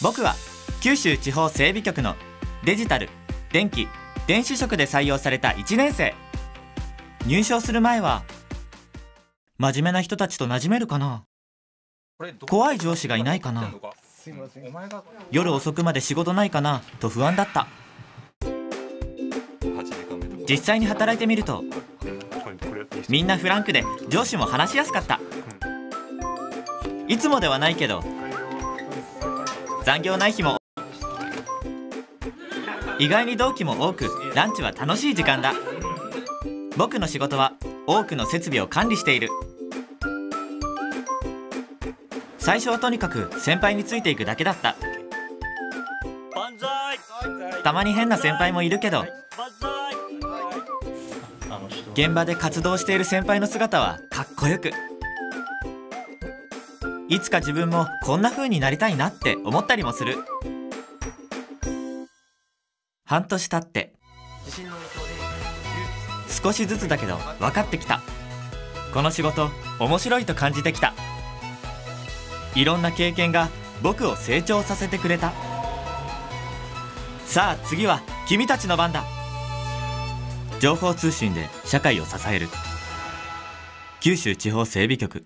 僕は九州地方整備局のデジタル電気電子職で採用された1年生。入省する前は真面目な人たちと馴染めるかな。怖い上司がいないかな。夜遅くまで仕事ないかな。と不安だった。実際に働いてみるとみんなフランクで上司も話しやすかった。いつもではないけど残業ない日も。意外に同期も多くランチは楽しい時間だ。僕の仕事は多くの設備を管理している。最初はとにかく先輩についていくだけだった。たまに変な先輩もいるけど現場で活動している先輩の姿はかっこよくいつか自分もこんな風になりたいなって思ったりもする。半年経って少しずつだけど分かってきた。この仕事面白いと感じてきた。いろんな経験が僕を成長させてくれた。さあ次は君たちの番だ。情報通信で社会を支える。九州地方整備局。